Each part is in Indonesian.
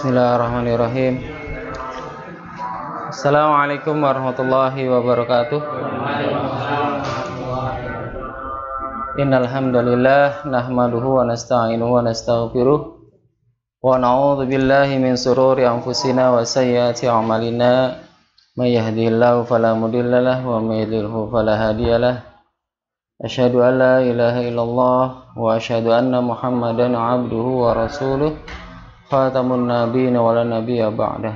Bismillahirrahmanirrahim. Assalamualaikum warahmatullahi wabarakatuh. Innal hamdalillah nahmaduhu wa nasta'inuhu wa nastaghfiruh wa na'udzu billahi min sururi anfusina wa sayyiati a'malina. May yahdihillahu fala mudhillalah wa may yudhlilhu fala. Asyhadu an la ilaha illallah wa asyhadu anna Muhammadan 'abduhu wa rasuluh khatamun nabiyina wala nabiyya ba'dah.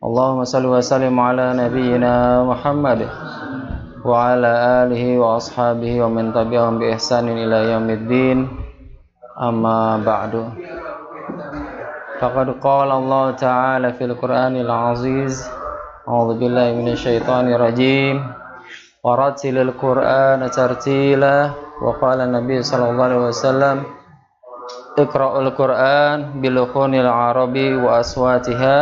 Allahumma salli wa sallim ala nabiyyina Muhammad wa ala alihi wa ashabihi wa min tabi'ahum bi ihsanin ila yaumiddin amma ba'du. Faqad qala Allah ta'ala fil Qur'anil Aziz A'udzu billahi minasyaitonir rajim. Waratilil Qur'ana tartila. Wa qala Nabi sallallahu alaihi wasallam Iqra'ul Qur'an bilukhunil Arabi wa aswatiha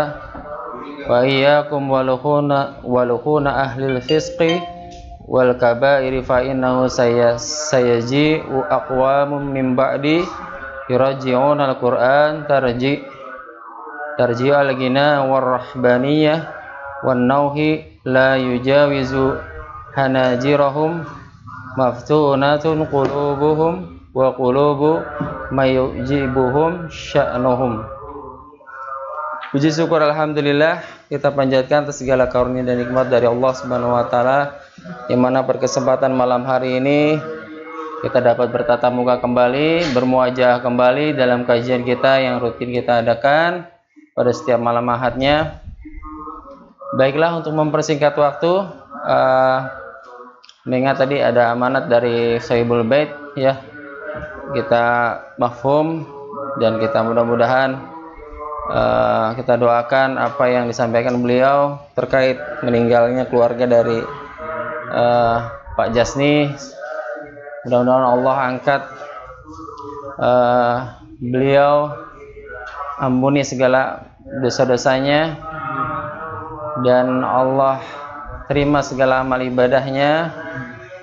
wa iyyakum walukhuna walukhuna ahlil fisqi wal kaba'iri fa innahu sayaji aqwamun min ba'di yurajji'una al-Qur'an tarji tarji'al gina war rahbaniyah wan nauhi la yujawizu hanajirahum maftunatun qulubuhum wa qulubu mayujibuhum sya'nuhum Puji syukur Alhamdulillah kita panjatkan atas segala karunia dan nikmat dari Allah Subhanahu wa taala yang mana berkesempatan malam hari ini kita dapat bertatap muka kembali, bermuajah kembali dalam kajian kita yang rutin kita adakan pada setiap malam ahadnya. Baiklah untuk mempersingkat waktu, uh, mengingat tadi ada amanat dari Sahibul Bait ya kita mafhum dan kita mudah-mudahan uh, kita doakan apa yang disampaikan beliau terkait meninggalnya keluarga dari uh, Pak Jasni. Mudah-mudahan Allah angkat uh, beliau ampuni segala dosa-dosanya dan Allah terima segala amal ibadahnya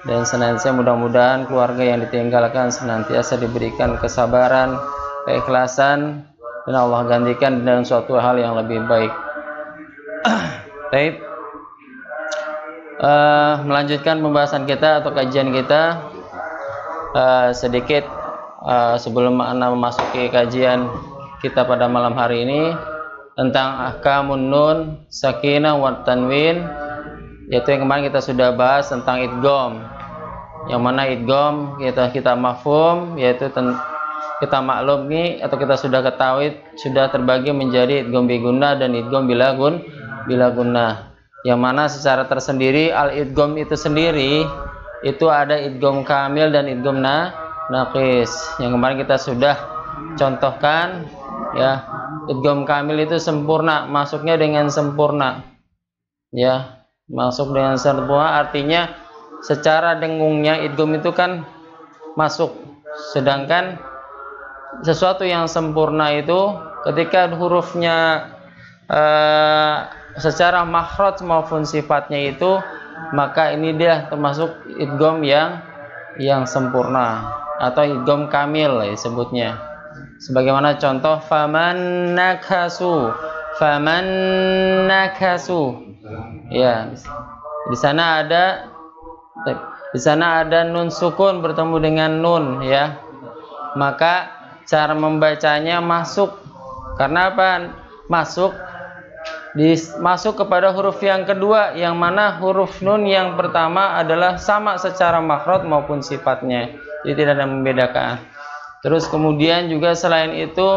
dan senantiasa mudah-mudahan keluarga yang ditinggalkan senantiasa diberikan kesabaran, keikhlasan dan Allah gantikan dengan suatu hal yang lebih baik. Baik. Uh, melanjutkan pembahasan kita atau kajian kita uh, sedikit uh, sebelum anda memasuki kajian kita pada malam hari ini tentang ahkamun nun, sakinah, wa tanwin yaitu yang kemarin kita sudah bahas tentang idgom yang mana idgom kita kita mafhum yaitu kita maklumi atau kita sudah ketahui sudah terbagi menjadi idgom biguna dan idgom bilagun bilaguna. Yang mana secara tersendiri al idgom itu sendiri itu ada idgom kamil dan idgom na naqis. Yang kemarin kita sudah contohkan ya idgom kamil itu sempurna masuknya dengan sempurna. Ya masuk dengan sempurna artinya secara dengungnya idgum itu kan masuk sedangkan sesuatu yang sempurna itu ketika hurufnya uh, secara makhraj maupun sifatnya itu maka ini dia termasuk idgom yang yang sempurna atau idgom kamil ya, sebutnya sebagaimana contoh faman nakasu faman nakasu Ya. Di sana ada di sana ada nun sukun bertemu dengan nun ya. Maka cara membacanya masuk. Karena apa? Masuk di, masuk kepada huruf yang kedua yang mana huruf nun yang pertama adalah sama secara makhraj maupun sifatnya. Jadi tidak ada membedakan. Terus kemudian juga selain itu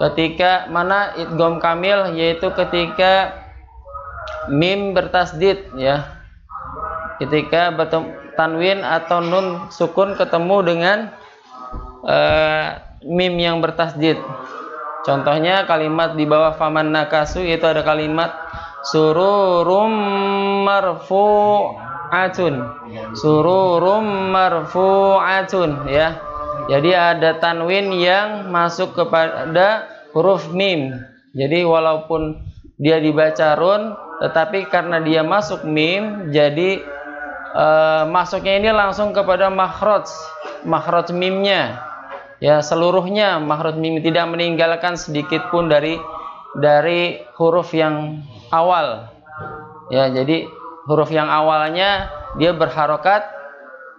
ketika mana idgham kamil yaitu ketika mim bertasdid ya ketika tanwin atau nun sukun ketemu dengan uh, mim yang bertasdid. Contohnya kalimat di bawah faman nakasu itu ada kalimat sururum marfu'atun. Sururum marfu'atun ya. Jadi ada tanwin yang masuk kepada huruf mim. Jadi walaupun dia dibaca run tetapi karena dia masuk mim jadi uh, masuknya ini langsung kepada makhraj makhraj mimnya. Ya seluruhnya makhraj mim tidak meninggalkan sedikit pun dari dari huruf yang awal. Ya jadi huruf yang awalnya dia berharokat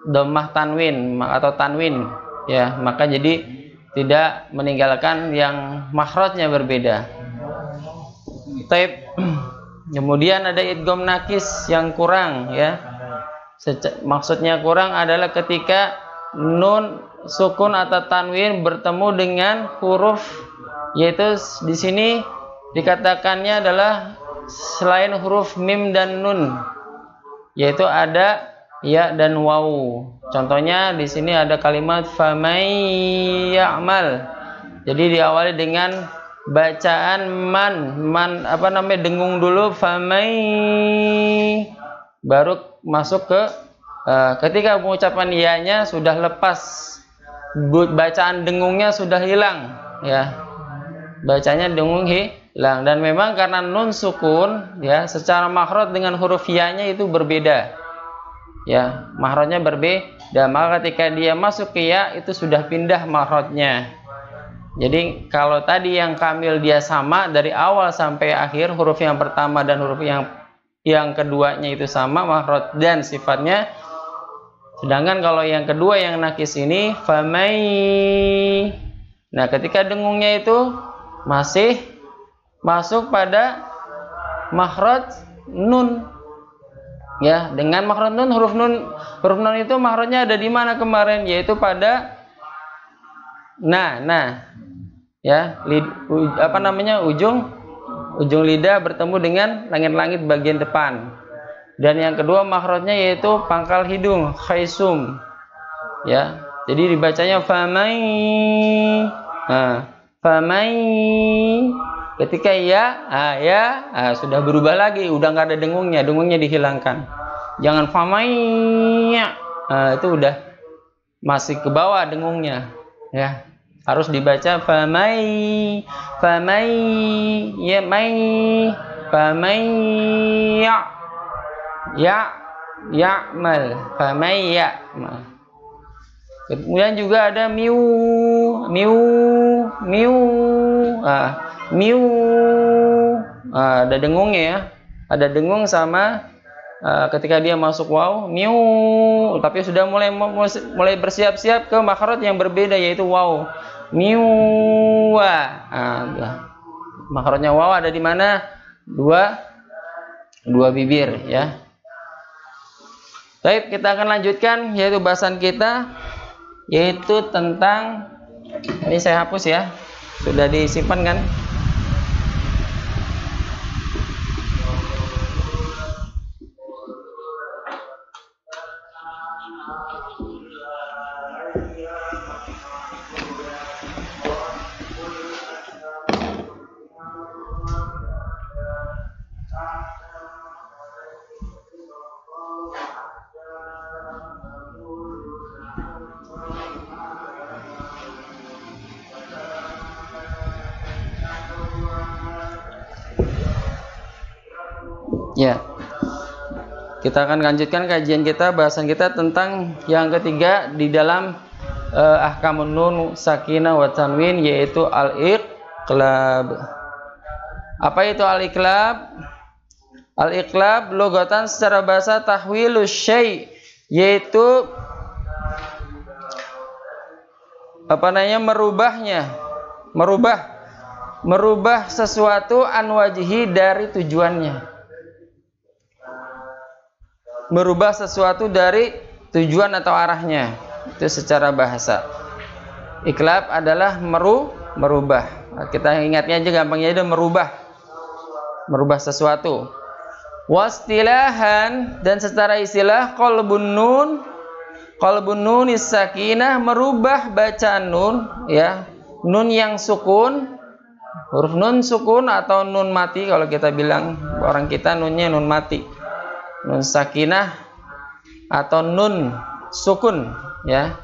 domah tanwin atau tanwin. Ya maka jadi tidak meninggalkan yang makhrajnya berbeda. Taib. Kemudian ada idgom nakis yang kurang ya maksudnya kurang adalah ketika nun sukun atau tanwin bertemu dengan huruf yaitu di sini dikatakannya adalah selain huruf mim dan nun yaitu ada ya dan waw. Contohnya di sini ada kalimat famay ya'mal. Jadi diawali dengan bacaan man, man apa namanya dengung dulu famay baru masuk ke uh, ketika pengucapan ianya sudah lepas bacaan dengungnya sudah hilang ya. Bacanya dengung hilang. Dan memang karena nun sukun ya secara makhraj dengan huruf ya itu berbeda ya. Makhrajnya berbeda. Maka ketika dia masuk ke ya itu sudah pindah makhrajnya. Jadi kalau tadi yang kamil dia sama dari awal sampai akhir huruf yang pertama dan huruf yang yang keduanya itu sama makhraj dan sifatnya Sedangkan kalau yang kedua yang nakis ini famai. Nah, ketika dengungnya itu masih masuk pada makhraj nun. Ya, dengan makhraj nun huruf nun huruf nun itu makhrajnya ada di mana kemarin? Yaitu pada nah, nah. Ya, lid, u, apa namanya? ujung ujung lidah bertemu dengan langit-langit bagian depan. Dan yang kedua makhrajnya yaitu pangkal hidung khaisum. Ya jadi dibacanya famai. Nah, famai. Ketika ya ah, ya ah, sudah berubah lagi. Udah nggak ada dengungnya dengungnya dihilangkan. Jangan famai. Nah, itu udah masih ke bawah dengungnya. Ya harus dibaca famai famai ya mai famai ya ya ya'mal famay ya'mal kemudian juga ada miu miu miu ah, miu ah, ada dengungnya ya ada dengung sama uh, ketika dia masuk wow miu. Tapi sudah mulai mulai bersiap-siap ke makhraj yang berbeda yaitu wow miu ah, makhrajnya wow ada di mana dua dua bibir ya Baik, kita akan lanjutkan yaitu bahasan kita yaitu tentang ini saya hapus ya. Sudah disimpan kan? Ya. Kita akan lanjutkan kajian kita, bahasan kita tentang yang ketiga di dalam uh, ahkamun nun sakinah wa tanwin yaitu al-iqlab. Apa itu al-iqlab? Al-iqlab logatan secara bahasa tahwilus syai yaitu apa namanya merubahnya merubah merubah sesuatu an wajhi dari tujuannya merubah sesuatu dari tujuan atau arahnya. Itu secara bahasa. Iklab adalah meru merubah. Kita ingatnya aja gampangnya itu merubah. Merubah sesuatu. Wastilahan dan secara istilah qalbun nun qalbun nun sakinah merubah bacaan nun ya. Nun yang sukun huruf nun sukun atau nun mati kalau kita bilang orang kita nunnya nun mati nun sakinah atau nun sukun ya.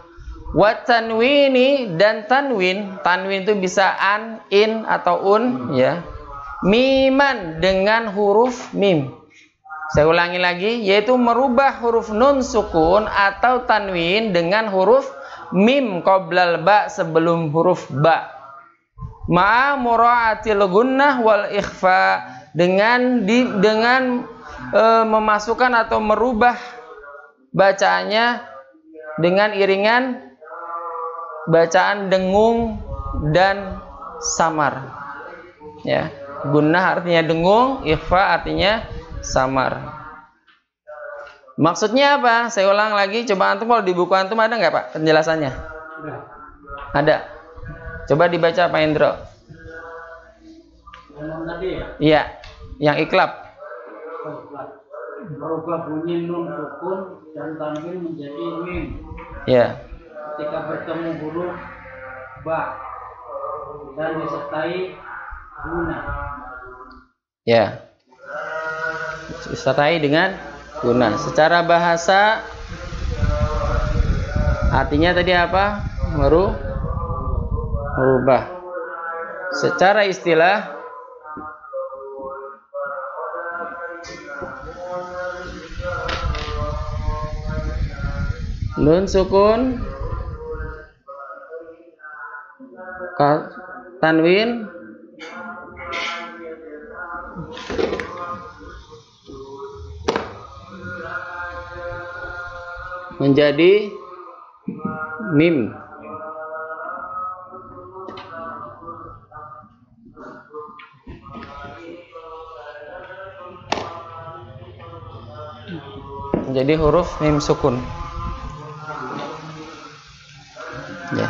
Wa tanwini dan tanwin. Tanwin itu bisa an in atau un ya. Miman dengan huruf mim. Saya ulangi lagi yaitu merubah huruf nun sukun atau tanwin dengan huruf mim qoblal ba sebelum huruf ba. Ma'a mura'atil gunnah wal ikhfa. Dengan di dengan e, memasukkan atau merubah bacaannya dengan iringan bacaan dengung dan samar ya gunnah artinya dengung ikhfa artinya samar Maksudnya apa? Saya ulang lagi. Coba antum kalau di buku antum ada nggak pak penjelasannya? Ada. Ada. Coba dibaca Pak Indro. Yang tadi ya? Iya. Yang iklab. Berubah bunyi nun sukun dan tanwin menjadi mim. Iya. Ketika bertemu huruf ba dan disertai guna. Ya. Disertai dengan guna. Secara bahasa artinya tadi apa? Meru merubah. Secara istilah nun sukun. Tanwin. Menjadi mim. Menjadi huruf mim sukun ya.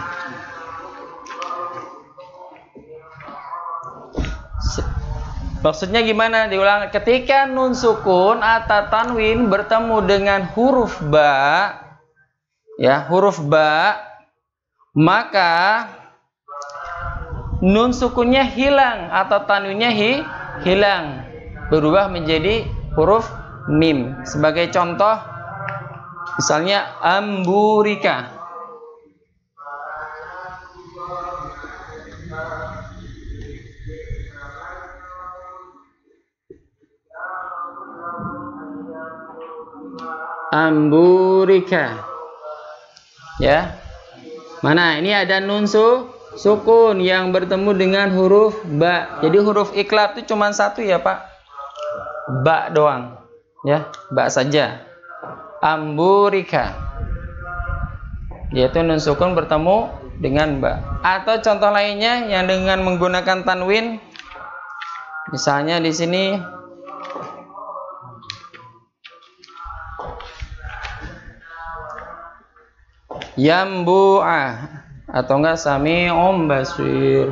Maksudnya gimana? Diulang. Ketika nun sukun atau tanwin bertemu dengan huruf ba ya huruf ba maka nun sukunnya hilang atau tanwinnya hi, hilang. Berubah menjadi huruf mim. Sebagai contoh misalnya amburika amburika Ya. Mana? Ini ada nun su, sukun yang bertemu dengan huruf ba. Jadi huruf iklab itu cuma satu ya, Pak. Ba doang. Ya, ba saja. Amburika. Yaitu nun sukun bertemu dengan ba. Atau contoh lainnya yang dengan menggunakan tanwin misalnya di sini yambu'ah. Atau enggak sami'um basir.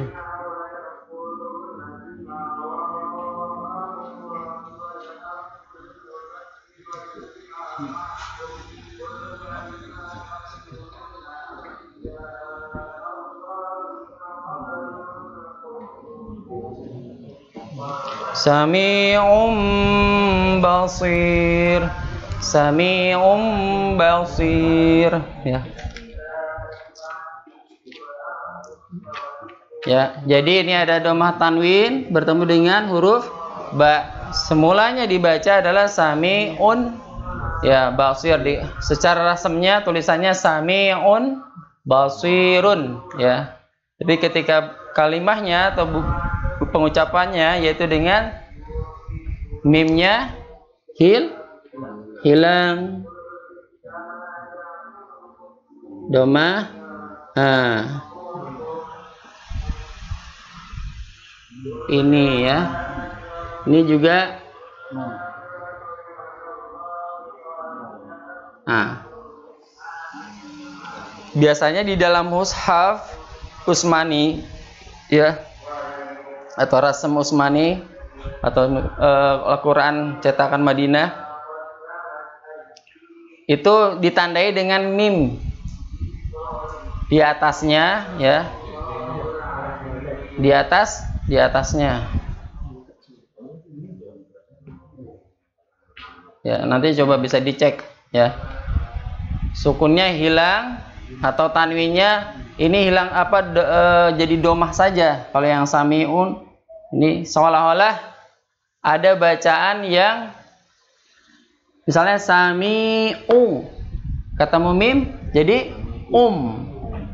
Sami'um basir. Sami'um basir. Ya Ya, jadi ini ada domah tanwin bertemu dengan huruf ba. Semulanya dibaca adalah samiun ya basir di secara rasemnya tulisannya samiun basirun ya. Tapi ketika kalimahnya atau pengucapannya yaitu dengan mimnya hil hilang domah ah ini ya. Ini juga. Nah. Biasanya di dalam mushaf Usmani ya. Atau Rasem Usmani atau uh, Al-Quran cetakan Madinah. Itu ditandai dengan mim. Di atasnya ya. Di atas di atasnya. Ya, nanti coba bisa dicek ya. Sukunnya hilang atau tanwinnya ini hilang apa de, e, jadi domah saja. Kalau yang samiun ini seolah-olah ada bacaan yang misalnya samiu ketemu mim jadi um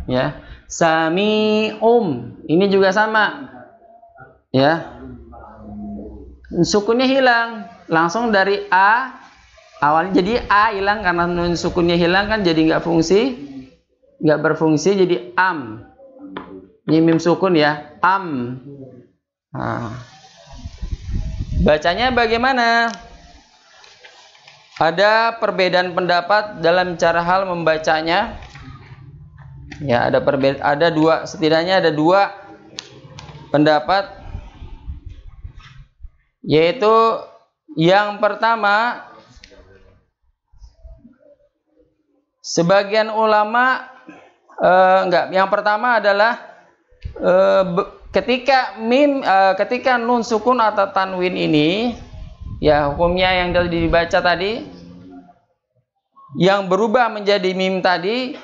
ya. Sami'um. Ini juga sama. Ya. Sukunnya hilang. Langsung dari A awalnya jadi A hilang karena nun sukunnya hilang kan jadi nggak fungsi. Nggak berfungsi jadi am. Ini mim sukun ya. Am. Nah. Bacanya bagaimana? Ada perbedaan pendapat dalam cara hal membacanya. Ya, ada perbeda ada dua setidaknya ada dua pendapat yaitu yang pertama sebagian ulama eh, enggak yang pertama adalah eh, ketika mim eh, ketika nun sukun atau tanwin ini ya hukumnya yang dibaca tadi yang berubah menjadi mim tadi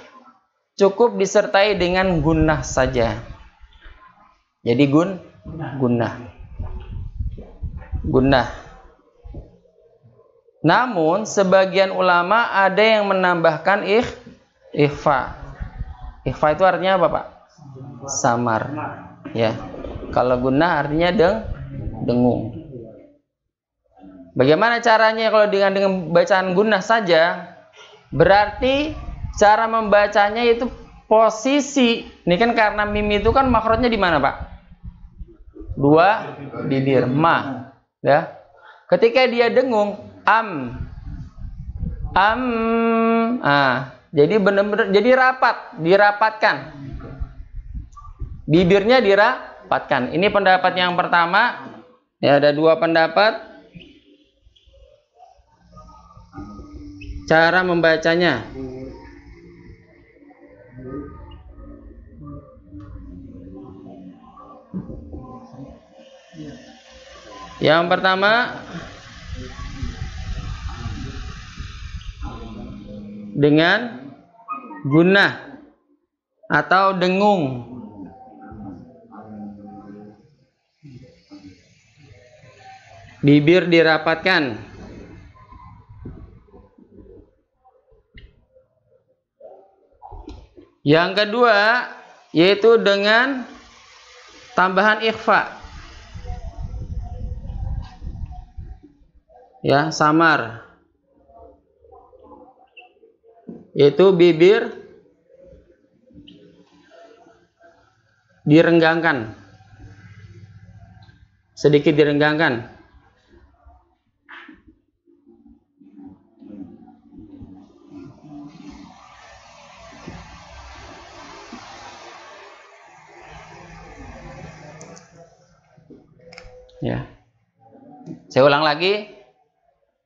cukup disertai dengan gunnah saja. Jadi gun gunnah. Gunnah. Namun sebagian ulama ada yang menambahkan ikh ikhfa. Ikhfa itu artinya apa, Pak? Samar. Ya. Kalau gunnah artinya deng dengung. Bagaimana caranya kalau dengan dengan bacaan gunnah saja? Berarti cara membacanya itu posisi. Ini kan karena mim itu kan makrotnya di mana, Pak? Dua bibir, ma. Ya. Ketika dia dengung, am. Am. Ah, jadi benar-benar jadi rapat, dirapatkan. Bibirnya dirapatkan. Ini pendapat yang pertama. Ya, ada dua pendapat. Cara membacanya. Yang pertama dengan guna atau dengung. Bibir dirapatkan. Yang kedua yaitu dengan tambahan ikhfa. Ya samar. Yaitu bibir direnggangkan. Sedikit direnggangkan. Ya. Saya ulang lagi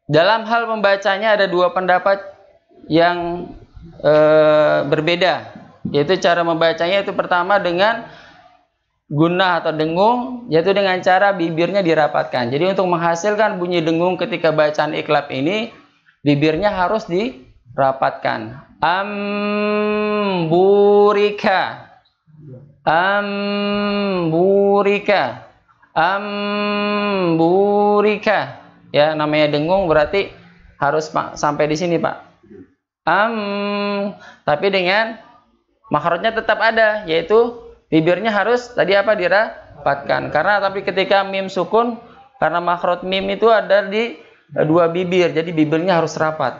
dalam hal membacanya ada dua pendapat yang e, berbeda, yaitu cara membacanya itu pertama dengan guna atau dengung, yaitu dengan cara bibirnya dirapatkan. Jadi untuk menghasilkan bunyi dengung ketika bacaan iklab ini, bibirnya harus dirapatkan. Amburika, amburika, amburika ya namanya dengung berarti harus pak sampai di sini pak. Am tapi dengan makrotnya tetap ada yaitu bibirnya harus tadi apa dirapatkan. Karena tapi ketika mim sukun karena makrot mim itu ada di dua bibir jadi bibirnya harus rapat.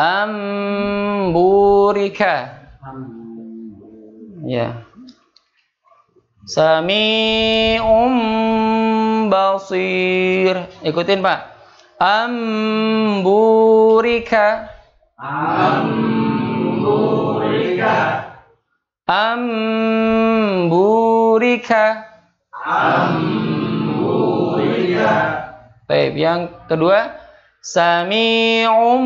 Amburika ya. Sami'um basir. Ikutin Pak. Amburika. Amburika. Amburika. Amburika. Baik, yang kedua Sami'um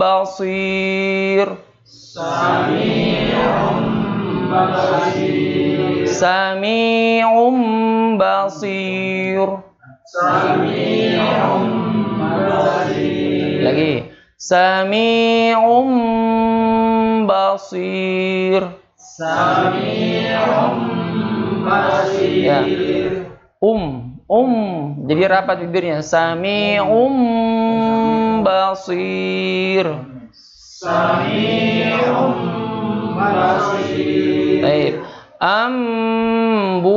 basir. Sami'um basir. Sami'um basir. Sami'um basir. Lagi. Sami'um basir. Sami'um basir. Ya. Um, um. Jadi rapat bibirnya. Sami'um basir. Sami'un basir. Baik. Amburika.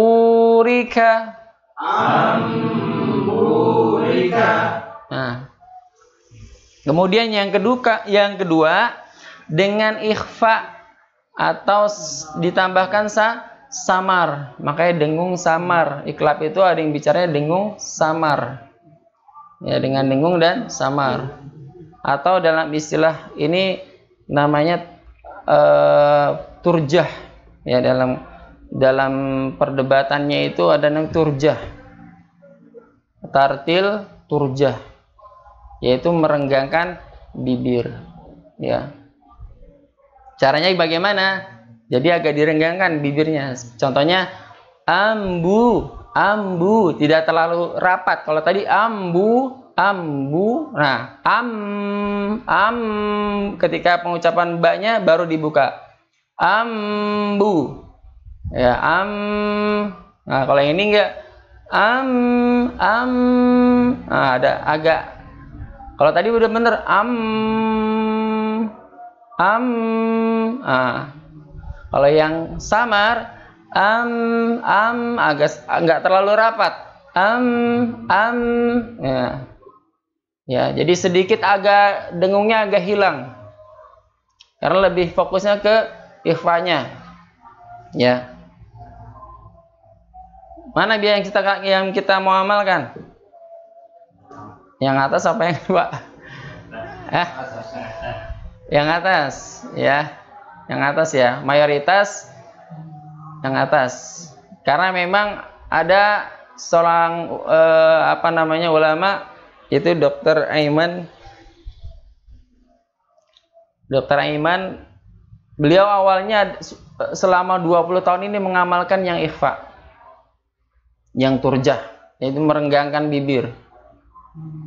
Amburika. Nah. Kemudian yang kedua yang kedua dengan ikhfa atau ditambahkan sa samar. Makanya dengung samar. Iklab itu ada yang bicaranya dengung samar. Ya, dengan dengung dan samar. Atau dalam istilah ini namanya uh, turjah. Ya, dalam dalam perdebatannya itu ada yang turjah. Tartil turjah. Yaitu merenggangkan bibir. Ya. Caranya bagaimana? Jadi agak direnggangkan bibirnya. Contohnya ambu. Ambu tidak terlalu rapat. Kalau tadi ambu ambu. Nah am am. Ketika pengucapan baknya baru dibuka. Ambu ya am nah kalau yang ini enggak am am nah, ada agak kalau tadi udah bener am am ah. Kalau yang samar am am agak nggak terlalu rapat. Am am ya. Ya, jadi sedikit agak dengungnya agak hilang. Karena lebih fokusnya ke ikhfanya. Ya. Mana biar yang kita yang kita mau amalkan? Yang atas apa yang dua? Eh? Yang atas, ya. Yang atas ya. Mayoritas yang atas. Karena memang ada seorang eh, apa namanya ulama itu Dokter Aiman Dokter Aiman beliau awalnya selama 20 tahun ini mengamalkan yang ikhfa yang turjah yaitu merenggangkan bibir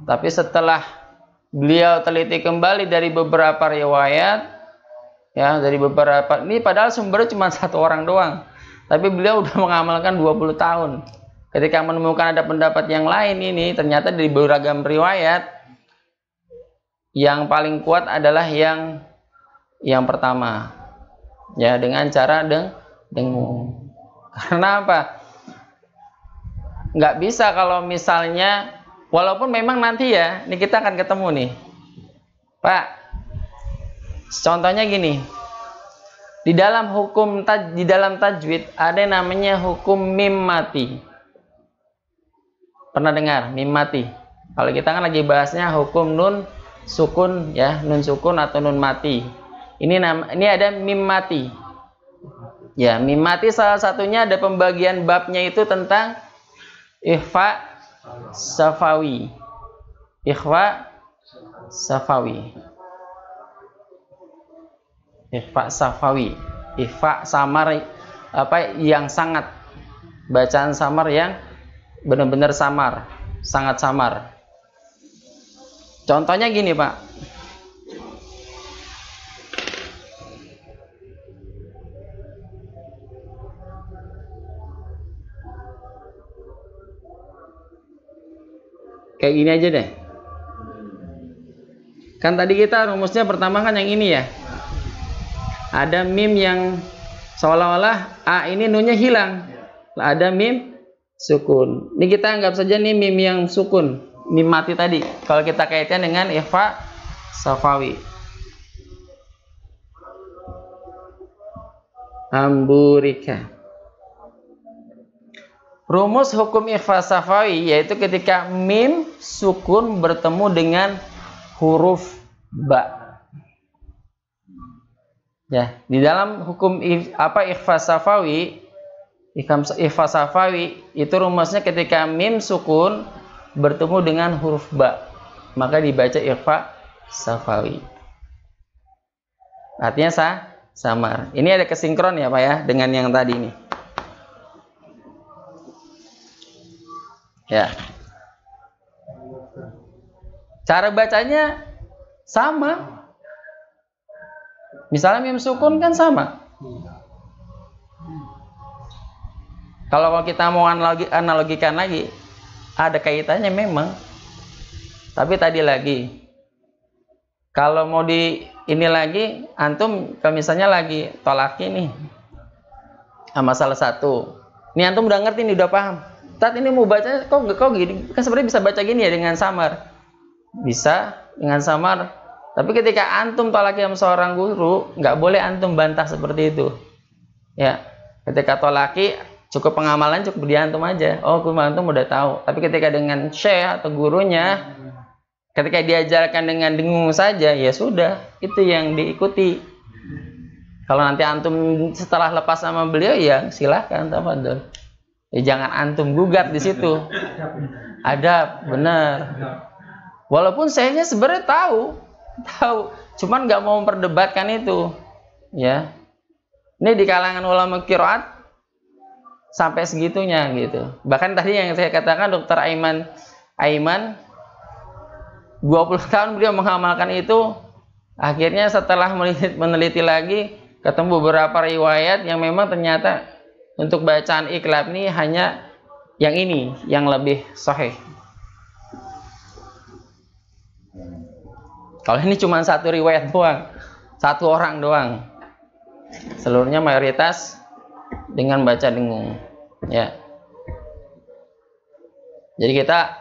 tapi setelah beliau teliti kembali dari beberapa riwayat, ya dari beberapa ini padahal sumbernya cuma satu orang doang, tapi beliau udah mengamalkan 20 tahun. Ketika menemukan ada pendapat yang lain ini, ternyata dari beragam riwayat yang paling kuat adalah yang yang pertama, ya dengan cara deng dengung. Karena apa? Nggak bisa kalau misalnya Walaupun memang nanti ya, ini kita akan ketemu nih. Pak, contohnya gini. Di dalam hukum taj, di dalam tajwid ada yang namanya hukum mim mati. Pernah dengar mim mati? Kalau kita kan lagi bahasnya hukum nun sukun ya, nun sukun atau nun mati. Ini nama ini ada mim mati. Ya, mim mati salah satunya ada pembagian babnya itu tentang ikhfa Safawi. Ikhfa Safawi. Ikhfa Safawi. Ikhfa samar apa yang sangat bacaan samar yang benar-benar samar, sangat samar. Contohnya gini, Pak. Kayak gini aja deh. Kan tadi kita rumusnya pertama kan yang ini ya. Ada mim yang seolah-olah A ini nunnya hilang. Ada mim sukun. Ini kita anggap saja nih mim yang sukun. Mim mati tadi. Kalau kita kaitkan dengan Eva Safawi. Amburika. Rumus hukum ikhfa safawi yaitu ketika mim sukun bertemu dengan huruf ba. Ya, di dalam hukum apa ikhfa safawi, ikhfa safawi itu rumusnya ketika mim sukun bertemu dengan huruf ba, maka dibaca ikhfa safawi. Artinya sah, samar. Ini ada kesinkron ya Pak ya dengan yang tadi ini. Ya. Cara bacanya sama. Misalnya mim sukun kan sama. Kalau kita mau analogi, analogikan lagi, ada kaitannya memang. Tapi tadi lagi, kalau mau di ini lagi antum kalau misalnya lagi tolak ini sama salah satu ini antum udah ngerti nih udah paham tat ini mau baca kok kok gini? Kan sebenarnya bisa baca gini ya dengan samar. Bisa dengan samar. Tapi ketika antum tolaki sama seorang guru nggak boleh antum bantah seperti itu. Ya ketika tolaki cukup pengamalan cukup di antum aja. Oh guru antum udah tahu. Tapi ketika dengan syekh atau gurunya ketika diajarkan dengan dengung saja ya sudah itu yang diikuti. Kalau nanti antum setelah lepas sama beliau ya silahkan tafadhol Ya, jangan antum gugat di situ. Ada, benar. Walaupun saya sebenarnya tahu, tahu, cuman nggak mau memperdebatkan itu, ya. Ini di kalangan ulama kiroat sampai segitunya gitu. Bahkan tadi yang saya katakan dokter Aiman Aiman 20 tahun beliau mengamalkan itu akhirnya setelah meneliti, meneliti lagi ketemu beberapa riwayat yang memang ternyata untuk bacaan iklab ini hanya yang ini yang lebih sahih. Kalau ini cuma satu riwayat doang, satu orang doang. Seluruhnya mayoritas dengan baca dengung, ya. Jadi kita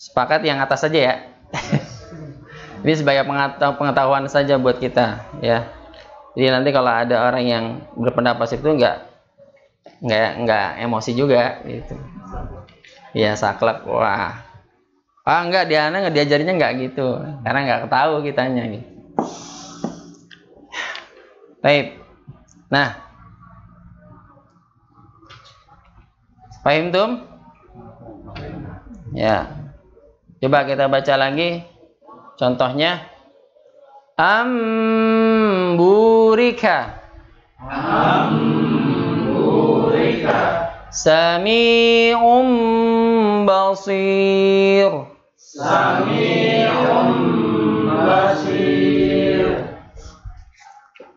sepakat yang atas saja ya. ini sebagai pengetahuan saja buat kita, ya. Jadi nanti kalau ada orang yang berpendapat itu enggak nggak nggak emosi juga gitu. Ya saklek wah. Ah nggak dia nggak diajarinya nggak gitu karena nggak tahu kitanya gitu. Baik. Nah. Paham tuh ya. Coba kita baca lagi contohnya. Amburika. Am Sami'un basir. Sami'un basir.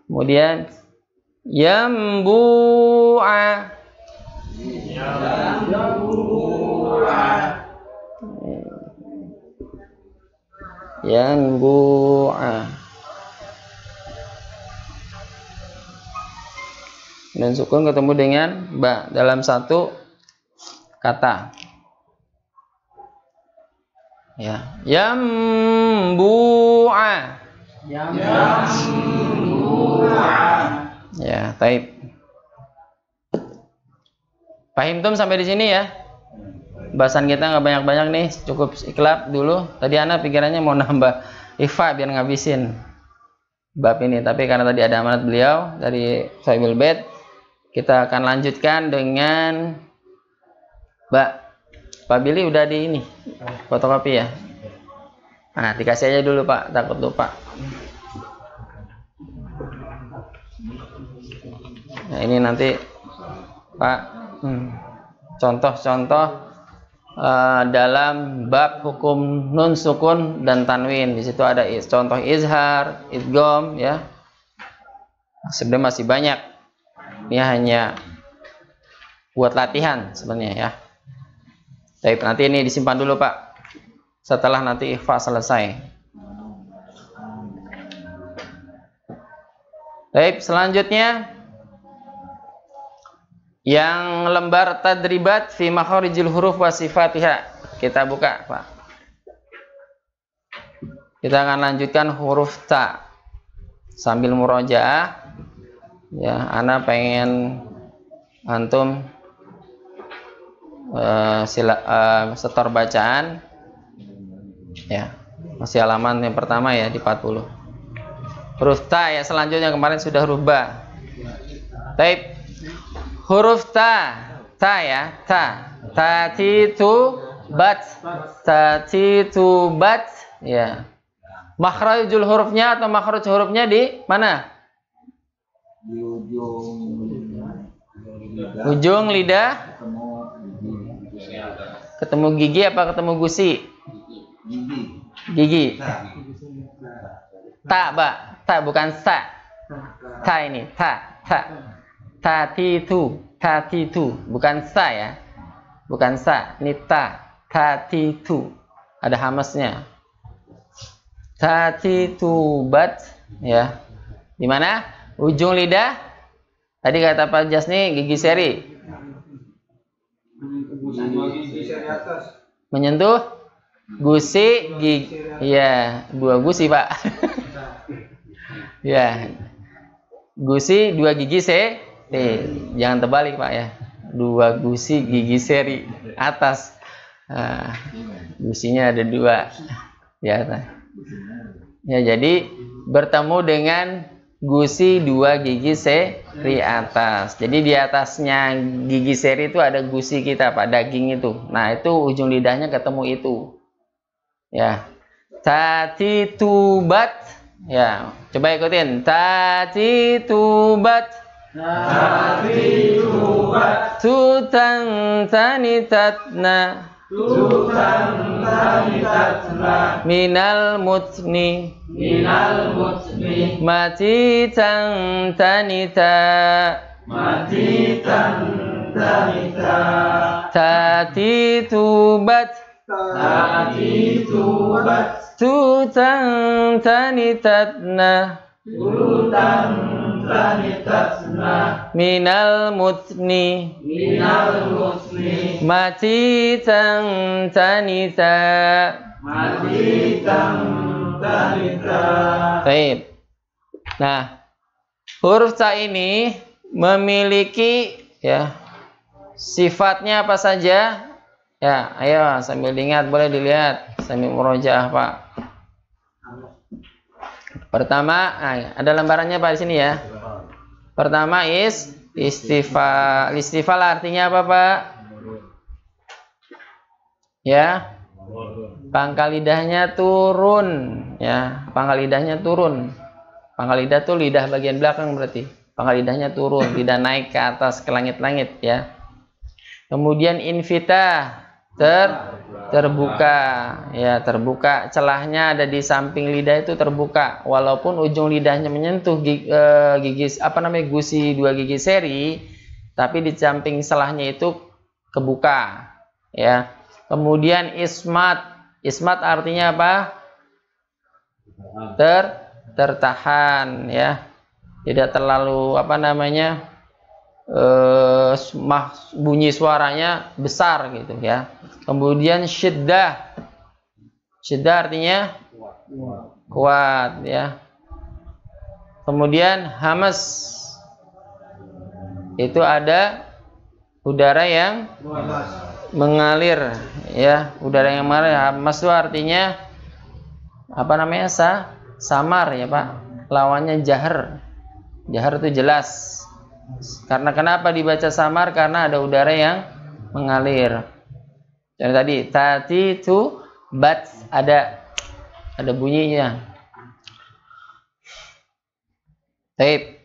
Kemudian yambu'a Yambu'a. Yambu'a dan sukun ketemu dengan ba dalam satu kata. Ya, yambu'a. Yambu'a. Ya, taib. Pahim tum sampai di sini ya. Bahasan kita nggak banyak-banyak nih, cukup iklab dulu. Tadi anak pikirannya mau nambah ifa biar ngabisin bab ini, tapi karena tadi ada amanat beliau dari Sahibul Bait, kita akan lanjutkan dengan Mbak Pak Billy udah di ini fotokopi ya. Nah, dikasih aja dulu Pak, takut lupa. Nah, ini nanti Pak hmm, contoh-contoh hmm, uh, dalam bab hukum nun sukun dan tanwin. Di situ ada contoh izhar, idgom ya. Sebenarnya masih banyak ini hanya buat latihan sebenarnya ya. Baik, nanti ini disimpan dulu Pak. Setelah nanti ikhfa selesai. Baik, selanjutnya yang lembar tadribat fi makharijil huruf wa sifatiha. Kita buka, Pak. Kita akan lanjutkan huruf ta sambil murojaah ya ana pengen antum uh, sila, uh, setor bacaan. Ya masih halaman yang pertama ya di 40 huruf ta ya selanjutnya kemarin sudah huruf ba huruf ta. Ta ya ta. Tatitu bat. Tatitu bat. Ya. Makhrajul hurufnya atau makhraj hurufnya di mana di ujung lidah, ujung lidah. Ketemu gigi. Apa ketemu gusi? Gigi. Gigi. Tak mbak. Tak bukan sa. Ta ini. Ta ta. Ta ti tu. Ta ti tu. Bukan sa ya. Bukan sa. Ini ta. Ta ti tu. Ada hamasnya tati tubat ya. Di mana ujung lidah. Tadi kata Pak Jasni gigi seri. Menyentuh. Gusi gigi ya dua gusi Pak. Ya gusi dua gigi se eh, jangan terbalik Pak ya. Dua gusi gigi seri. Atas. Nah, gusinya ada dua. Di atas. Ya, jadi bertemu dengan gusi dua gigi seri atas. Jadi di atasnya gigi seri itu ada gusi kita, Pak, daging itu. Nah, itu ujung lidahnya ketemu itu. Ya. Tati tubat. Ya, coba ikutin. Tati tubat. Tati tubat Tutan tani tatna. Tutan tanitatna minal mutni. Minal mutni. Mati tang tanita. Mati tan tanita. Tati tubat. Tati tubat. Tu tang tanitatna Minal mutni Minal mutni mati tang tanita Mati tan tanita Baik. Nah, huruf ta ini memiliki ya sifatnya apa saja? Ya, ayo sambil diingat boleh dilihat sambil murojaah Pak. Pertama, ah, ada lembarannya Pak di sini ya. Pertama is istifal. Istifal artinya apa Pak? Ya, pangkal lidahnya turun ya pangkal lidahnya turun pangkal lidah tuh lidah bagian belakang berarti pangkal lidahnya turun tidak naik ke atas ke langit-langit ya kemudian invita ter terbuka. Ya terbuka. Celahnya ada di samping lidah itu terbuka. Walaupun ujung lidahnya menyentuh gigi, eh, gigi apa namanya gusi dua gigi seri tapi di samping celahnya itu kebuka. Ya. Kemudian ismat. Ismat artinya apa? Ter tertahan ya. Tidak terlalu apa namanya eh bunyi suaranya besar gitu ya kemudian syiddah. Syiddah artinya kuat ya. Kemudian hamas. Itu ada udara yang mengalir ya. Udara yang mengalir. Hamas itu artinya apa namanya sa samar ya pak. Lawannya jahar. Jahar itu jelas. Karena kenapa dibaca samar? Karena ada udara yang mengalir jadi tadi tati itu bat ada ada bunyinya Baik.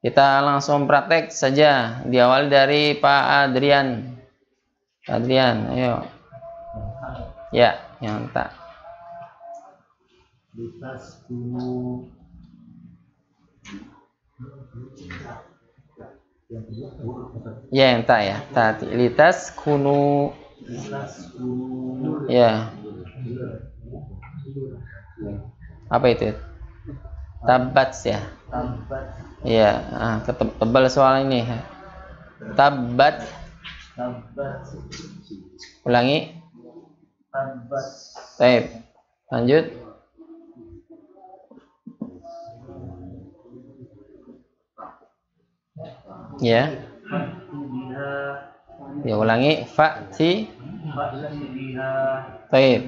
Kita langsung praktek saja. Diawali dari Pak Adrian. Pak Adrian, ayo. Ya, yang tak. Ya, yang tak ya. Tati litas kunu. Ya. Apa itu? Tabats ya. Iya, ah, tebal soal ini. Tabat. Ulangi. Baik. Lanjut. Ya. Ya ulangi fa'ti. Baik.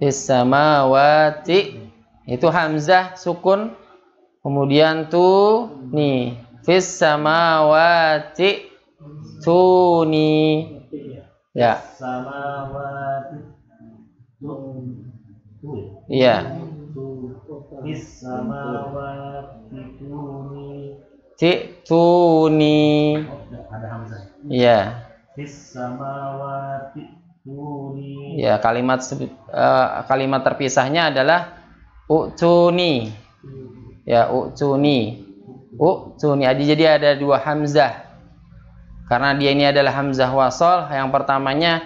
Fis samawati itu hamzah sukun. Kemudian tu ni. Samawati tuni ya. Iya tuni iya. Ya kalimat eh, kalimat terpisahnya adalah u'tuni. Ya u'tuni. U'tuni. Adi- jadi ada dua hamzah. Karena dia ini adalah hamzah wasol, yang pertamanya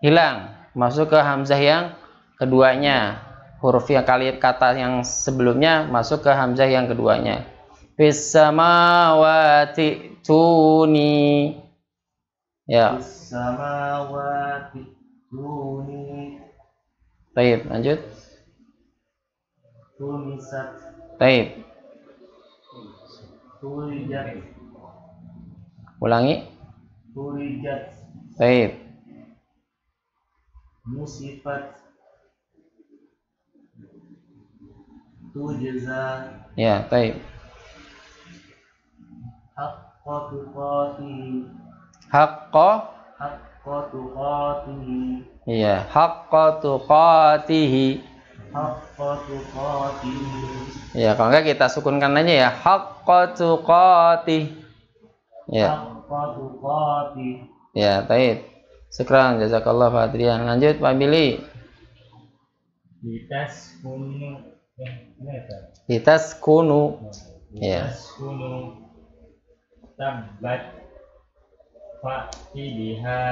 hilang, masuk ke hamzah yang keduanya. Huruf yang kali kata yang sebelumnya masuk ke hamzah yang keduanya. Fis samawati tuni. Ya, Samawati tuni baik, lanjut. tumisat Baik, tulijat ulangi. tulijat Baik, musifat tujza ya, baik. haqqa tuqatihi Haqqa, haqqa tuqatihi iya, haqqa tuqatihi. haqqa tuqatihi Ya, kalau enggak kita sukunkan aja ya. Haqqa tuqatih. Ya, haqqa tuqatihi ya, baik. Sekarang jazakallah Fadrian. Lanjut Pak Billy. litas kunu eh ini apa Litas kunu. Ya. litas kunu tabbat fa'ti biha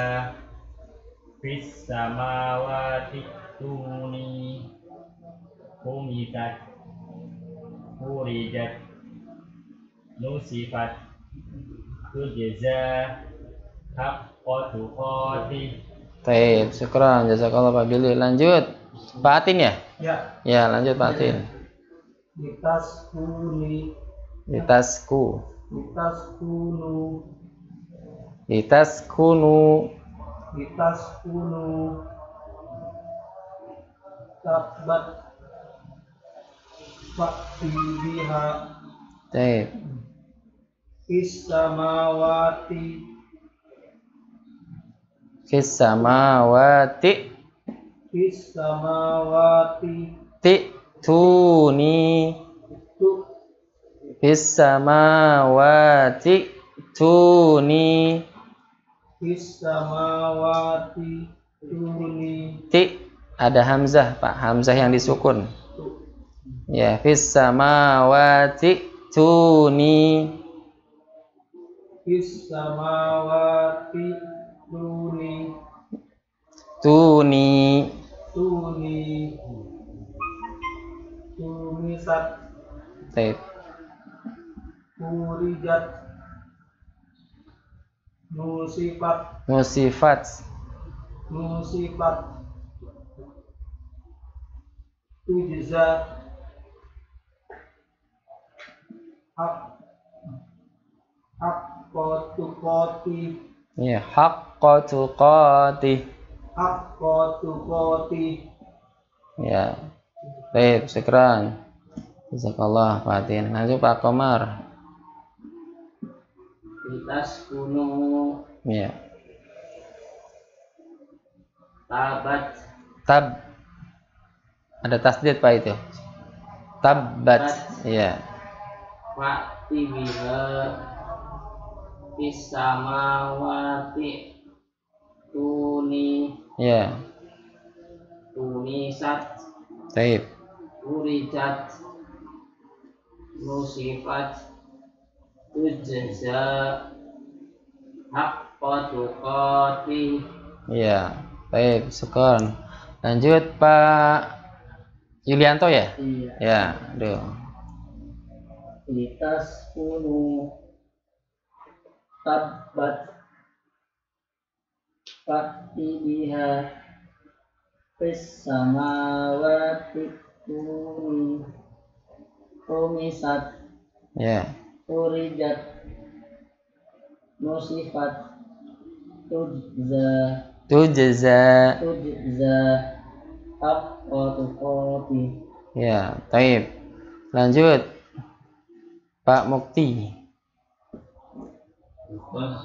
fis samawati tuni kumitat furijat nusifat tujza haqqa tuqati Baik, syukran jazakallah Pak Billy. Lanjut. Pak Atin ya? Ya, Ya, lanjut Pak Atin. litas kuni, Litasku. litas kunu, Litas kunu. litas kunu, tabat, fakti biha, Baik. fis samawati, Fis samawati fis samawati, ti tuni. tu. Fis samawati tuni. fis samawati, tuni, Ti. Ada hamzah Pak, hamzah yang disukun. Ya, fis samawati tuni. fis samawati, tuni, Tuni. Tuni, tumisat, Baik. Murijat Nusifat Musifat. Nusifat Tujza Hak. Hak Kotukoti Ya, haqqa tuqatih. Hak Kotukoti Ya. Baik, syukran. Jazakallah Fatin. Lanjut Pak Komar. litas kunu Ya. tabat Tab. Ada tasdid Pak itu. Tabbat. Ya. fa'ti biha fis samawati tuni Ya. tunisat Baik. urijat nusifat tujza haqqa tuqati Ya. Baik, syukran. Lanjut Pak Yulianto ya? iya Ya, aduh. litas kunu tabat fa'ti biha fis samawati tuni tumisat Ya. urijat nusifat tujza Tujza. tujza tuqati Ya, taib. Lanjut. Pak Mukti. Bas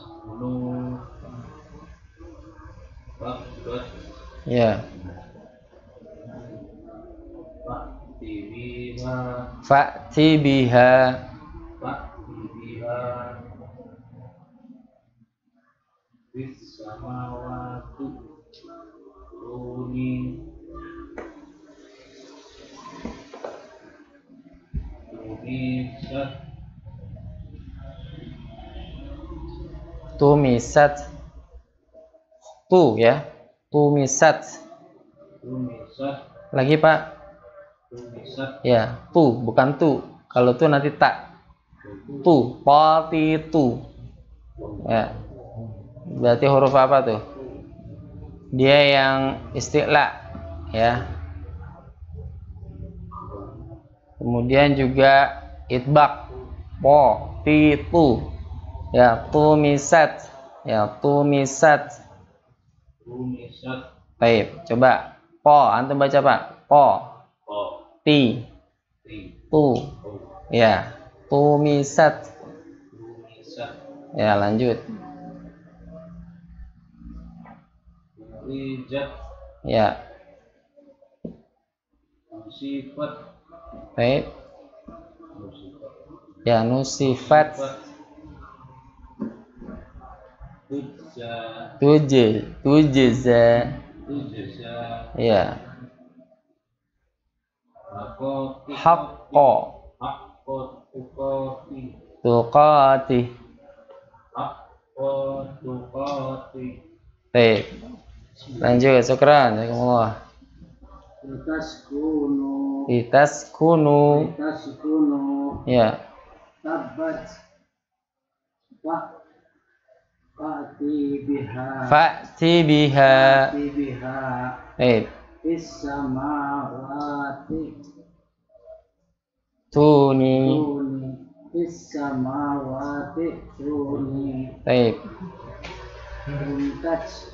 Ya. Fa'ti biha. Pak Tibiha Bis samawati. Runi. Runi Sat. Tumisat tu ya. Tumisat tumisat lagi pak? Tumisat ya tu bukan tu. Kalau tu nanti tak. Tu pati tu. Ya. Berarti huruf apa tuh dia yang istiqla ya. Kemudian juga itbak. Po ti tu. Ya tumisat ya tumisat tumisat baik coba. Po antum baca pak. Po. Po. Ti. Ti. Tu. Ya. Tumisat tumisat ya lanjut. Rijat ya. Sifat. Baik. Sifat. Ya nusifat tujza tuje tujza tujza ya hakot tukoti tuqati hakot tukoti baik lanjut syukran. Jazakumullah Taskunu litaskunu. Taskunu ya Tabat Fa Fa'ti biha. Fa'ti biha. Fa'ti biha. Baik. Fis samawati. Tuni. Tuni. Fis samawati. Tuni. Baik. Tumtaj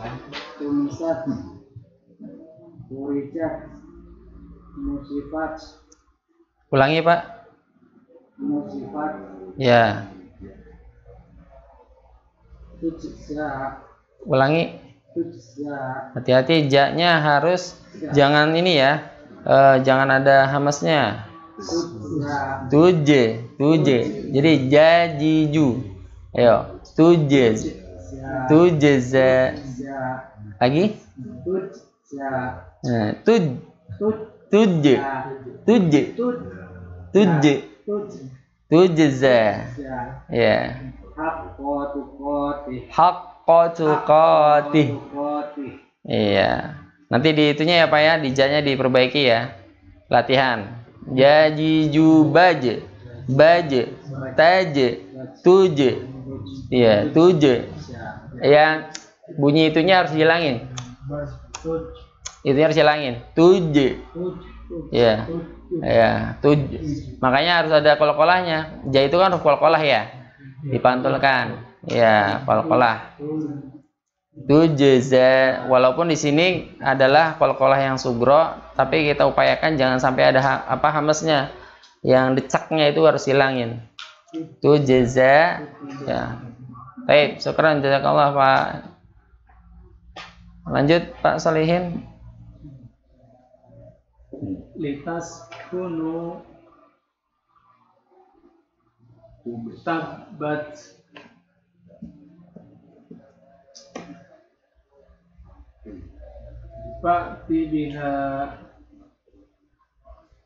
Tumisat Turijat Musifat. Ulangi pak. Musifat. Ya ulangi. Hati-hati jaknya harus jangan ini ya eh, jangan ada hamasnya tuje tuje. Jadi jajiju. Ayo tuje. Tujza tujeza Tujza lagi? Nah, tuj Tuj tuje. tuje. Tuj tuje. Tuj tujeza Tujza ya Hakko tukoti iya. Nanti di itunya ya pak ya. Di jaknya diperbaiki ya. Latihan. Jajiju baje baje taje tuje iya tuje yang bunyi itunya harus hilangin itu harus hilangin tuje Tuj ya tuj. Makanya harus ada kol-kolahnya. Ja itu kan huruf kol-kolah ya dipantulkan. Ya kol-kolah. Tujeza walaupun di sini adalah kol-kolah yang sugro tapi kita upayakan jangan sampai ada ha- apa hamesnya. Yang decaknya itu harus hilangin. Tujeza ya. Baik syukran jazakallah pak. Lanjut pak Salihin. Litas kunu Tabat Fa'ti biha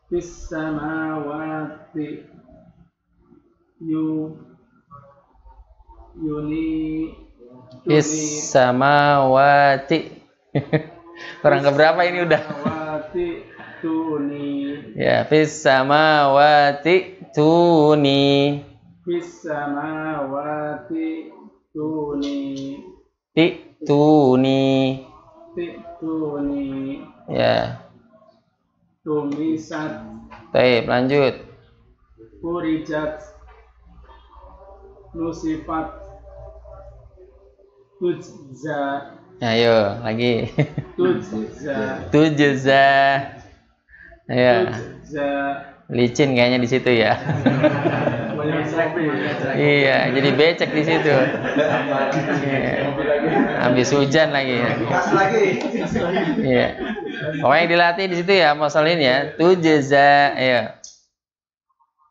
Fis samawati Yu Yuni Fis samawati. Kurang keberapa ini udah? Tuni. Ya fis samawati tuni Fis samawati Tuni. Ti tuni Tuni ya. Tumisat. Baik lanjut. Furijat Nusifat. Tujza. Ayo lagi. Tujza. Tujza. Ya Tujza licin kayaknya di situ ya. Iya jadi becek di situ. Iya. habis hujan lagi ya. Iya. Pokoknya dilatih di situ ya masalahnya ya. Tujza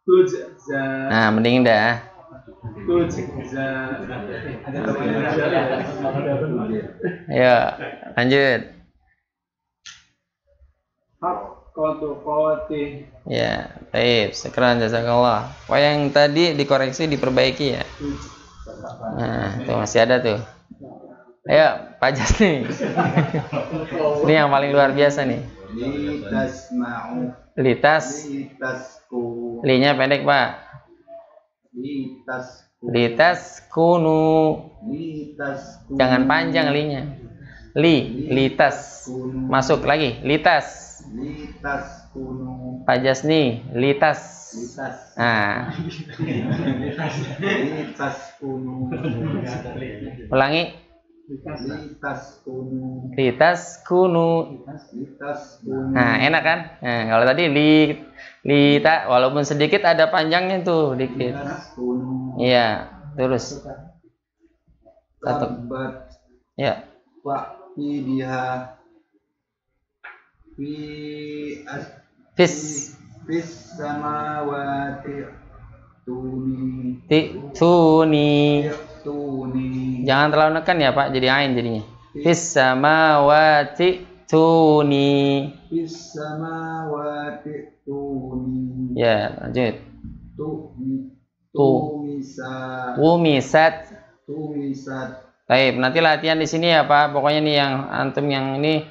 Tujza nah mending dah. Tujza ayo lanjut Ya, baik. Sekarang jazakallah. Oh yang tadi dikoreksi diperbaiki ya. Nah, tuh masih ada tuh. Ayo, pajas nih. Ini yang paling luar biasa nih. Litasma'u Litas, litasku linya pendek pak. litasku Litas kunu, litasku jangan panjang linya. Li, litas. Masuk lagi, litas. Litas kunu Pajas nih, litas. litas Nah, litas kunu ulangi. litas kunu Litas kunu. litas kunu Nah, enak kan? Nah, kalau tadi li lita walaupun sedikit ada panjangnya tuh dikit. Iya, terus. Satu. tabat Ya. wakti dia fi Fis fis samawati tuni tuni. tuni Jangan terlalu nekan ya, Pak. Jadi ain jadinya. Fis samawati tuni. fis samawati tuni Ya, lanjut. tu Tu. tumisa Wumisat. tumisat Baik, nanti latihan di sini ya Pak. Pokoknya nih yang antum yang ini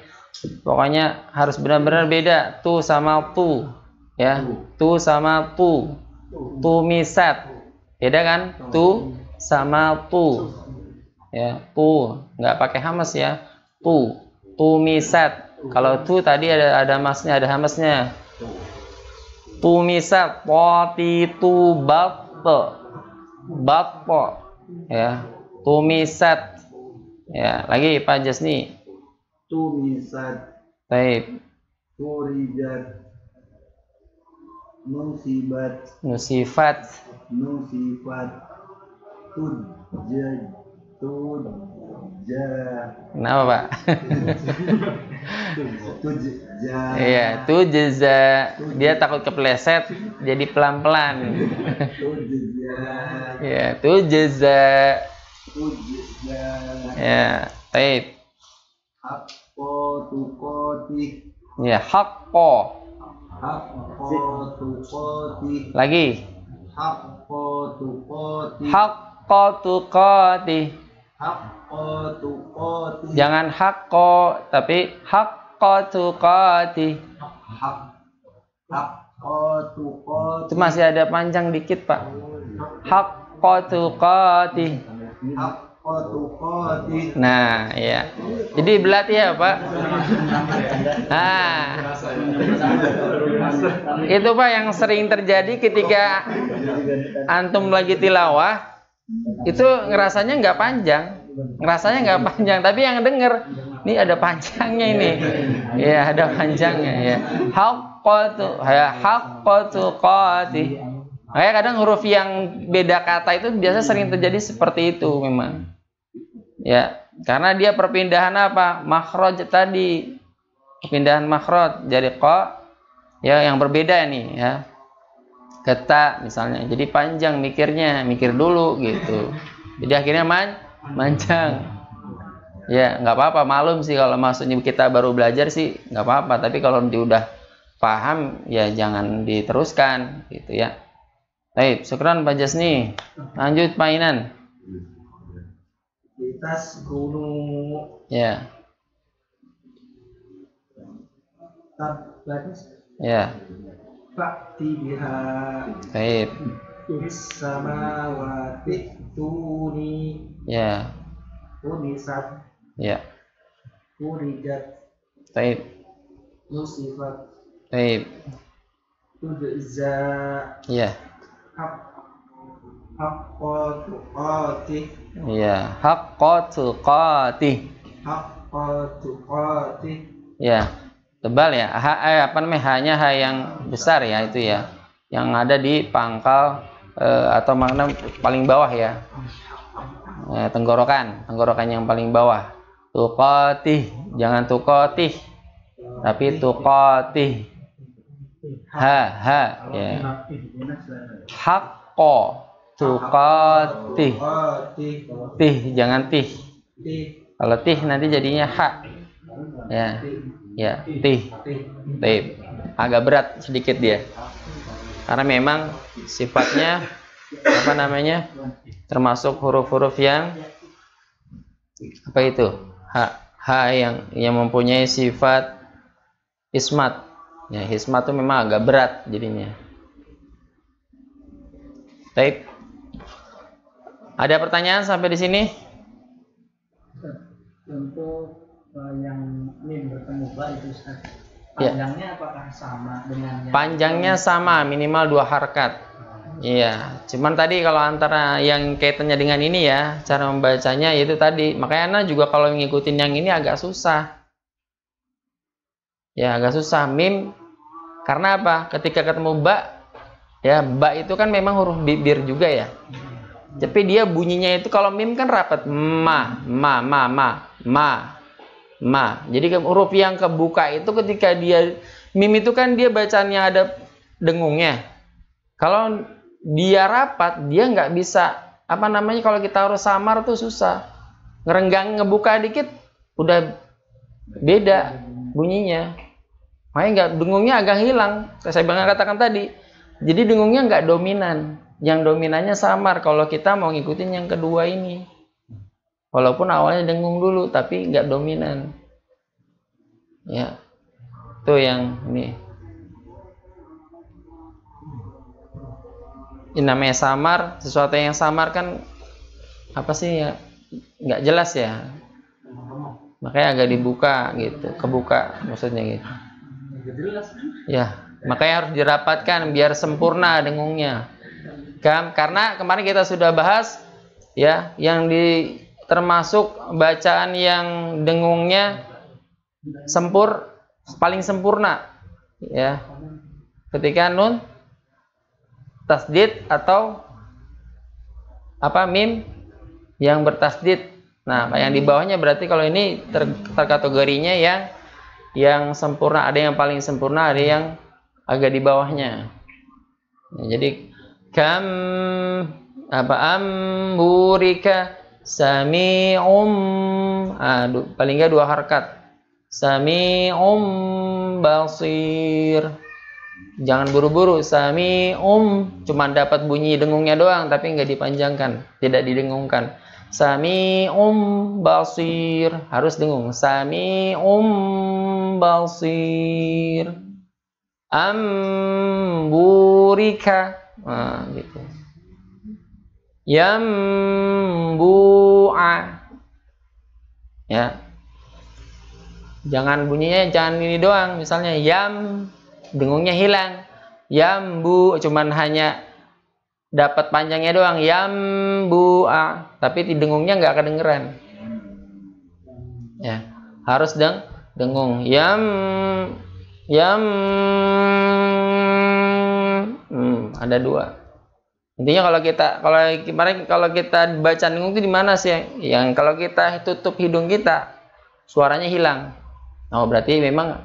pokoknya harus benar-benar beda tu sama tu. Ya. Tu sama tu. Tumisat. Beda kan? Tu sama tu. Ya, tu. Nggak pakai hamas ya. Tu. Tumisat. Kalau tu tadi ada ada masnya, ada hamasnya. Tumisat poti tu bato. Bato. Ya. Tumisat. Ya, lagi Pak Jasni. Tumisat Baik. turijat nusibat Nusifat. nusifat tujaj tujja Kenapa Pak? tujja Iya, tu jeza. Dia takut kepleset, jadi pelan-pelan. tujja Iya, tu jeza. tujja Ya, baik. Hakko tukoti Ya, hakko. hakko tukoti Lagi. hakko tukoti Hakko tuqati. hakko tukoti Jangan hakko, tapi hakko hak hakko tukoti Itu masih ada panjang dikit, Pak. Hakko tuqati. hakko tukoti Nah, ya. Jadi berlatih ya, Pak. Nah, itu Pak yang sering terjadi ketika antum lagi tilawah, itu ngerasanya nggak panjang, ngerasanya nggak panjang, tapi yang denger, ini ada panjangnya ini, ya ada panjangnya ya. Haqqatu, ya haqqatu qati. Makanya kadang huruf yang beda kata itu biasa sering terjadi seperti itu memang. Ya, karena dia perpindahan apa? Makhraj tadi. Perpindahan makhraj jadi qa ya yang berbeda nih ya. Keta misalnya. Jadi panjang mikirnya, mikir dulu gitu. Jadi akhirnya man manjang. Ya, nggak apa-apa, malum sih kalau maksudnya kita baru belajar sih nggak apa-apa, tapi kalau dia udah paham ya jangan diteruskan gitu ya. Baik, syukran Pak Jasni. Lanjut Pak Litas gunung Ya, tabat ya. fakti biha Baik. bis samawati tuni Ya, tunisat ya. turijat Baik. nusifat Baik. tujza Ya. hak hakko tuqati Ya, haqqa tuqati. hakko tuqati Ya. Tebal ya. H, eh, apa namanya? Hanya H yang besar ya itu ya. Yang ada di pangkal eh, atau makna paling bawah ya. Eh, tenggorokan, tenggorokan yang paling bawah. Tuqati, jangan tuqati. Tapi tuqati. Ha, ha, ya. Haqqo tuqati. tuqati Tih, jangan tih. ti Kalau tih nanti jadinya hak. Ya, ya, tih. ti Tih. Agak berat sedikit dia. Karena memang sifatnya apa namanya? termasuk huruf-huruf yang apa itu? Ha, ha yang yang mempunyai sifat ismat. Ya, ismat itu memang agak berat jadinya. Baik. Ada pertanyaan sampai di sini? Untuk eh, yang mim bertemu ba itu Ustaz. Ya. Panjangnya apakah sama dengan yang Panjangnya sama, minimal dua harkat. Iya, cuman tadi kalau antara yang kaitannya dengan ini ya, cara membacanya itu tadi. Makanya Anda juga kalau ngikutin yang ini agak susah. Ya, agak susah. Mim, karena apa? Ketika ketemu ba, ya ba itu kan memang huruf bibir juga ya. Tapi dia bunyinya itu kalau mim kan rapat ma, ma, ma, ma, ma, ma. Jadi huruf yang kebuka itu ketika dia mim itu kan dia bacaannya ada dengungnya. Kalau dia rapat, dia nggak bisa apa namanya kalau kita harus samar tuh susah. Ngerenggang ngebuka dikit udah beda bunyinya. Makanya nggak dengungnya agak hilang. Saya bilang katakan tadi. Jadi dengungnya nggak dominan. Yang dominannya samar kalau kita mau ngikutin yang kedua ini. Walaupun awalnya dengung dulu tapi nggak dominan. Ya. Tuh yang ini. Ini namanya samar, sesuatu yang samar kan apa sih ya nggak jelas ya. Makanya agak dibuka gitu, kebuka maksudnya gitu. Ya, makanya harus dirapatkan biar sempurna dengungnya. Kan? Karena kemarin kita sudah bahas ya, yang di termasuk bacaan yang dengungnya sempur paling sempurna ya. Ketika nun tasdid atau apa mim yang bertasdid. Nah, yang di bawahnya berarti kalau ini ter, terkategorinya yang yang sempurna, ada yang paling sempurna, ada yang agak di bawahnya. Nah, jadi kam apa amburika sami'um. Ah, du- paling enggak dua harkat. Sami'um basir. Jangan buru-buru sami'um. Cuma dapat bunyi dengungnya doang tapi nggak dipanjangkan tidak didengungkan. Sami'um basir. Harus dengung. Sami'um basir. Amburika nah, gitu. Yambu'a. Ya. Jangan bunyinya jangan ini doang. Misalnya yam dengungnya hilang. Yambu cuman hanya dapat panjangnya doang. Yambu'a. Tapi di dengungnya nggak kedengeran. Ya. Harus deng dengung. Yam yam hmm, ada dua intinya kalau kita kalau kemarin kalau kita baca dengung itu di mana sih yang kalau kita tutup hidung kita suaranya hilang oh berarti memang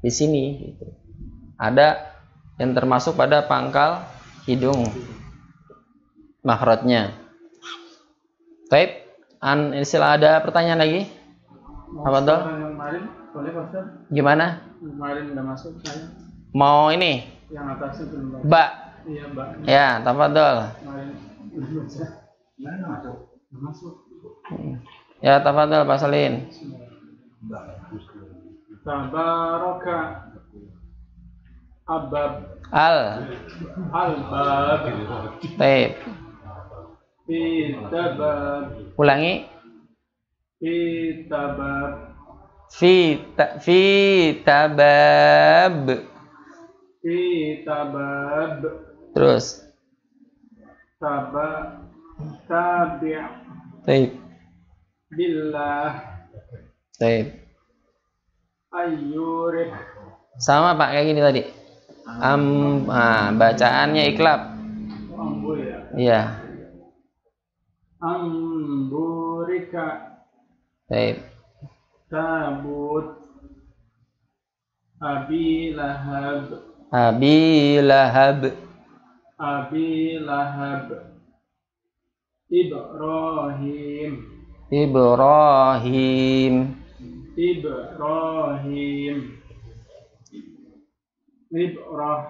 di sini gitu. ada yang termasuk pada pangkal hidung makrotnya Baik, an istilah ada pertanyaan lagi? Apa tuh? Gimana? Kemarin udah masuk saya. Mau ini? Yang atas itu. Iya Mbak. Ya, tafadhol. Ya, tafadhol Pak Salin. Tabaraka Abab Al. Albab Baik. Fitabab Ulangi. Fitabab Fi ta, fi tabab. Fitabab Terus. Taba Tabi' Baik. Billah Baik. Ayyurih Sama Pak kayak gini tadi. Am ah, bacaannya iklab. Ambu ya Iya. Amburika Baik. Tabut Abi Lahab Abi Lahab. Abi Lahab Ibrahim Ibrahim. Ibrahim Ibrah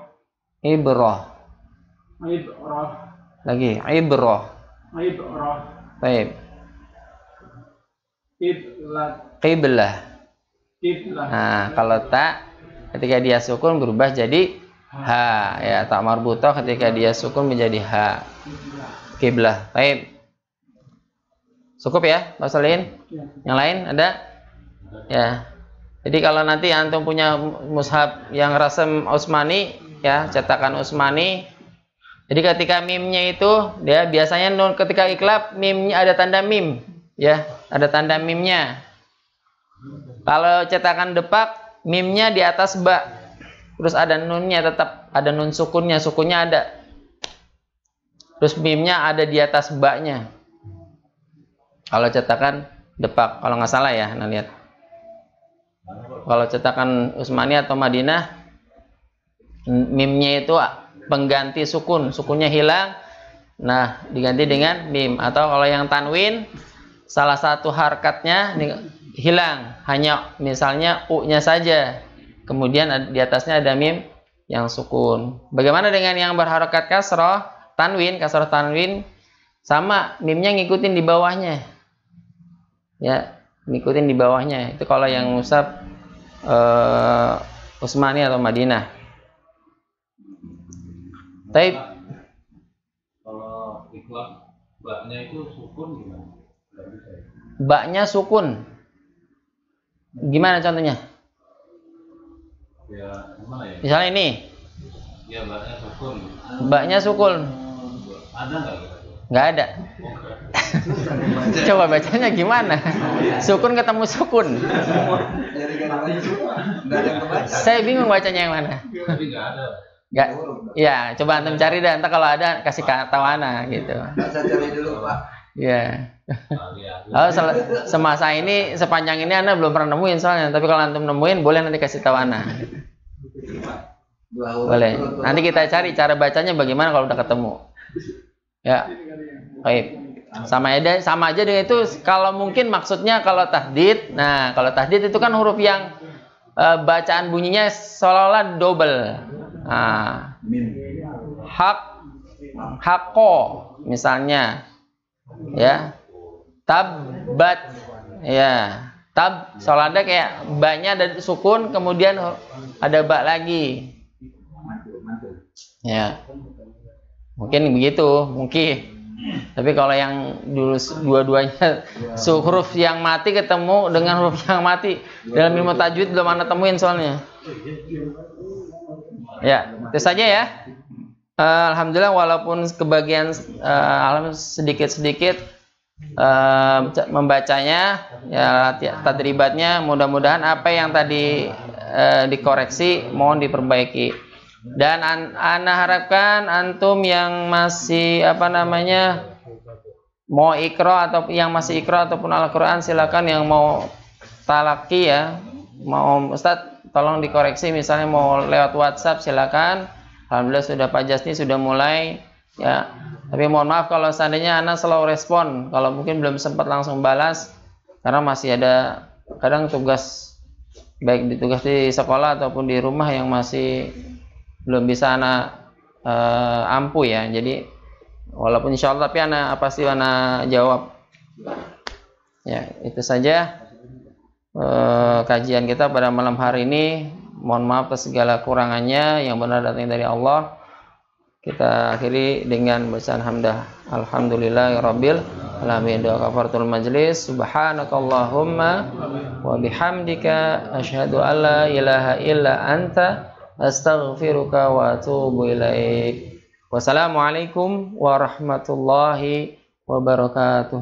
Ibrah. Ibrah Lagi ibrah. ibrah Baik. kiblat Qiblah. kiblah Nah, kalau tak ketika dia sukun berubah jadi ha ya tak marbutoh ketika dia sukun menjadi ha kiblah baik. Cukup ya Pak Salin Ya. yang lain ada? Ya. Jadi kalau nanti antum punya mushaf yang rasem Utsmani ya cetakan Utsmani jadi ketika mimnya itu dia biasanya nun ketika iklab mimnya ada tanda mim ya ada tanda mimnya. Kalau cetakan depak, mimnya di atas ba. Terus ada nunnya tetap, ada nun sukunnya, sukunnya ada. Terus mimnya ada di atas baknya. Kalau cetakan depak, kalau nggak salah ya, nah lihat. Kalau cetakan Usmani atau Madinah, mimnya itu pengganti sukun, sukunnya hilang. Nah, diganti dengan mim. Atau kalau yang tanwin, salah satu harkatnya hilang. Hanya misalnya u-nya saja. Kemudian di atasnya ada mim yang sukun. Bagaimana dengan yang berharokat kasroh tanwin? Kasroh tanwin sama mimnya ngikutin di bawahnya. Ya ngikutin di bawahnya. Itu kalau yang musab eh, Usmani atau Madinah. Taib Kalau ikhlas baknya itu sukun gimana? Ya? baknya sukun gimana contohnya? Ya, gimana ya? misalnya ini. Ya baknya sukun. baknya sukun. Ada nggak nggak ada. Coba bacanya gimana? Sukun ketemu sukun. Saya bingung bacanya yang mana. Tapi nggak ada. nggak. Ya coba antum cari dan kalau ada kasih tahu ana gitu Saya cari dulu Pak. Ya lihat. oh sel- semasa ini sepanjang ini ana belum pernah nemuin soalnya. Tapi kalau antum nemuin boleh nanti kasih tahu huruf boleh. Nanti kita cari cara bacanya bagaimana kalau udah ketemu. Ya. Baik. Sama aja sama aja dengan itu. Kalau mungkin maksudnya kalau tahdid nah kalau tahdid itu kan huruf yang eh, bacaan bunyinya seolah-olah double. Nah, hak hako misalnya ya. Tabat ya. Tab soalnya ada kayak banyak ada sukun kemudian ada bak lagi. Ya. Mungkin begitu mungkin. Tapi kalau yang dulu dua-duanya huruf yang mati ketemu dengan huruf yang mati. Dalam ilmu tajwid belum anda temuin soalnya. Ya itu saja ya Eh, Alhamdulillah walaupun kebagian eh, alhamdulillah sedikit-sedikit ca- membacanya ya tadribatnya mudah-mudahan apa yang tadi eh, dikoreksi mohon diperbaiki. Dan an ana harapkan antum yang masih apa namanya mau ikro atau yang masih ikro ataupun Al-Quran silakan yang mau talaki ya. Mau Ustadz tolong dikoreksi misalnya mau lewat WhatsApp silakan Alhamdulillah sudah Pak Jasni sudah mulai ya. Tapi mohon maaf kalau seandainya Anda slow respon kalau mungkin belum sempat langsung balas karena masih ada kadang tugas baik di tugas di sekolah ataupun di rumah yang masih belum bisa anak eh, ampu ya. Jadi walaupun insya Allah tapi anak pasti anak jawab. Ya itu saja eh, kajian kita pada malam hari ini mohon maaf atas segala kurangannya. Yang benar datang dari Allah. Kita akhiri dengan bacaan hamdah. Alhamdulillahirabbil alamin. Doa kafaratul majlis. Subhanakallahumma wa bihamdika asyhadu an la ilaha illa anta astaghfiruka wa atubu ilaik. Wassalamualaikum warahmatullahi wabarakatuh